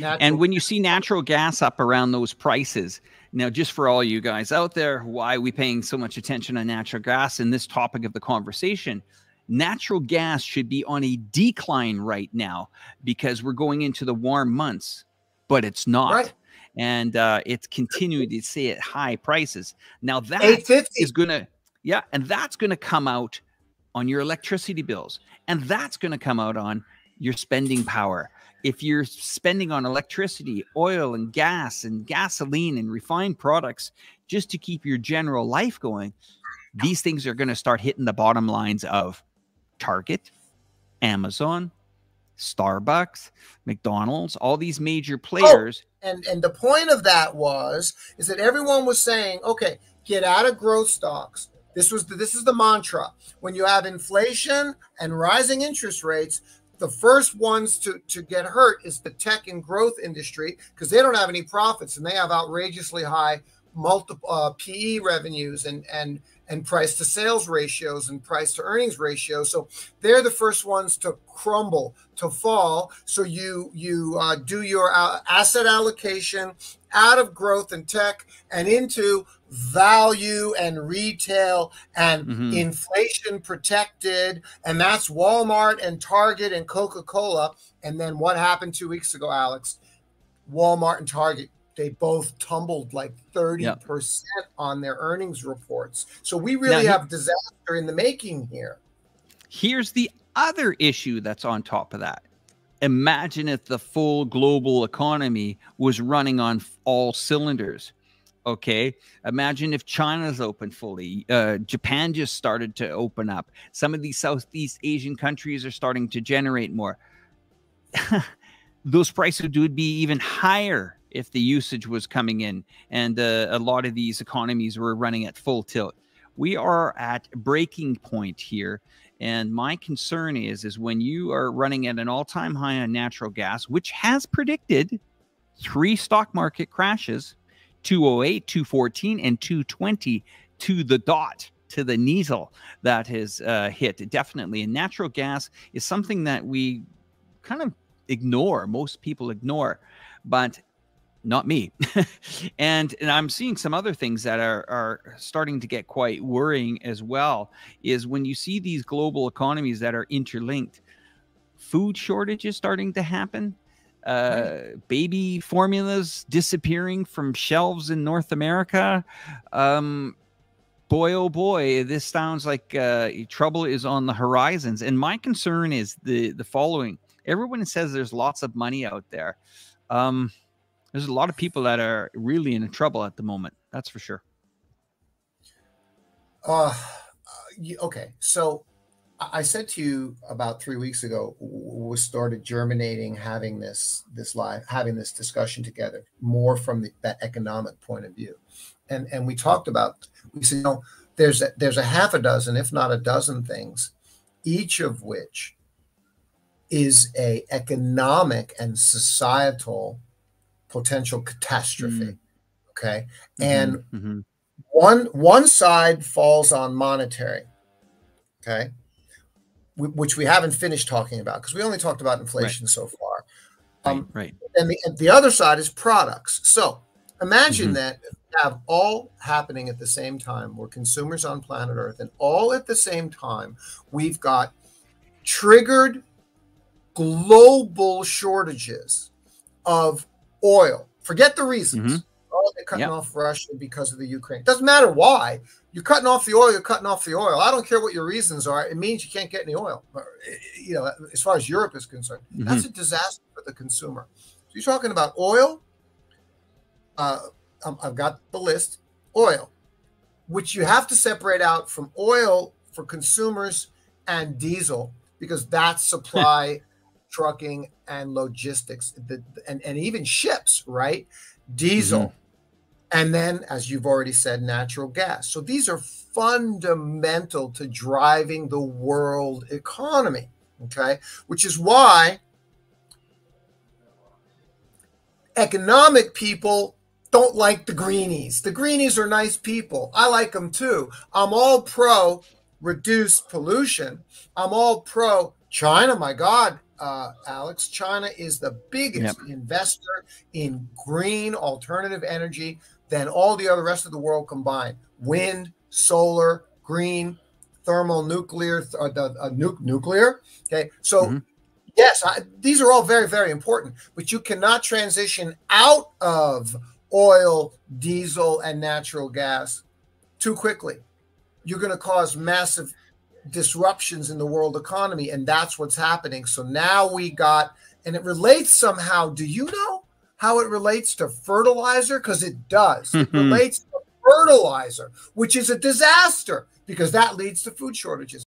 Natural and when you see natural gas up around those prices, now just for all you guys out there, why are we paying so much attention on natural gas in this topic of the conversation? Natural gas should be on a decline right now because we're going into the warm months, but it's not. Right. And uh, it's continuing to stay at high prices. Now that 850. is gonna, yeah, and that's gonna come out on your electricity bills, and that's gonna come out on your spending power if you're spending on electricity, oil, and gas, and gasoline and refined products just to keep your general life going, these things are going to start hitting the bottom lines of Target, Amazon, Starbucks, McDonald's, all these major oh, players. Oh, and and the point of that was is that everyone was saying, okay, get out of growth stocks. This was the, this is the mantra. When you have inflation and rising interest rates, the first ones to, to get hurt is the tech and growth industry because they don't have any profits and they have outrageously high multiple uh, PE revenues and and and price to sales ratios and price to earnings ratios. So they're the first ones to crumble, to fall. So you you uh, do your uh, asset allocation out of growth and tech and into value and retail and mm-hmm. inflation protected. And that's Walmart and Target and Coca Cola. And then what happened two weeks ago, Alex? Walmart and Target, they both tumbled like 30% yep. on their earnings reports. So we really now, have disaster in the making here. Here's the other issue that's on top of that. Imagine if the full global economy was running on all cylinders Okay. Imagine if China's open fully. Uh, Japan just started to open up. Some of these Southeast Asian countries are starting to generate more. Those prices would be even higher if the usage was coming in. And uh, a lot of these economies were running at full tilt. We are at breaking point here. And my concern is, is when you are running at an all-time high on natural gas, which has predicted three stock market crashes 208, 214, and 220 to the dot to the needle that has uh, hit. Definitely. And natural gas is something that we kind of ignore. Most people ignore, but not me. and, and I'm seeing some other things that are, are starting to get quite worrying as well. Is when you see these global economies that are interlinked, food shortages starting to happen uh, baby formulas disappearing from shelves in North America. Um, boy, oh boy, this sounds like uh, trouble is on the horizons. And my concern is the the following: everyone says there's lots of money out there. Um, there's a lot of people that are really in trouble at the moment. That's for sure. Uh, okay, so I said to you about three weeks ago, we started germinating, having this this live, having this discussion together, more from the, that economic point of view, and and we talked about we said, you know, there's a, there's a half a dozen, if not a dozen things, each of which is a economic and societal potential catastrophe. Mm. Okay, mm-hmm. and mm-hmm. one one side falls on monetary. Okay which we haven't finished talking about because we only talked about inflation right. so far. Um, right, right. And the, and the other side is products. So imagine mm-hmm. that have all happening at the same time. We're consumers on planet Earth, and all at the same time, we've got triggered global shortages of oil. Forget the reasons. Mm-hmm. Oh, they're cutting yep. off Russia because of the Ukraine. Doesn't matter why. You're cutting off the oil. You're cutting off the oil. I don't care what your reasons are. It means you can't get any oil. You know, as far as Europe is concerned, mm-hmm. that's a disaster for the consumer. So you're talking about oil. Uh, um, I've got the list. Oil, which you have to separate out from oil for consumers and diesel because that's supply, trucking, and logistics, the, and and even ships. Right, diesel. Mm-hmm and then, as you've already said, natural gas. So these are fundamental to driving the world economy. Okay. Which is why economic people don't like the greenies. The greenies are nice people. I like them too. I'm all pro reduce pollution. I'm all pro China. My God, uh, Alex, China is the biggest yep. investor in green alternative energy than all the other rest of the world combined. Wind, solar, green, thermal, nuclear, uh, the uh, nu nuclear. Okay, so. Mm -hmm. Yes, I, these are all very, very important, but you cannot transition out of oil, diesel, and natural gas too quickly. You're going to cause massive disruptions in the world economy, and that's what's happening. So now we got, and it relates somehow. Do you know how it relates to fertilizer? Because it does. It mm-hmm. relates to fertilizer, which is a disaster because that leads to food shortages.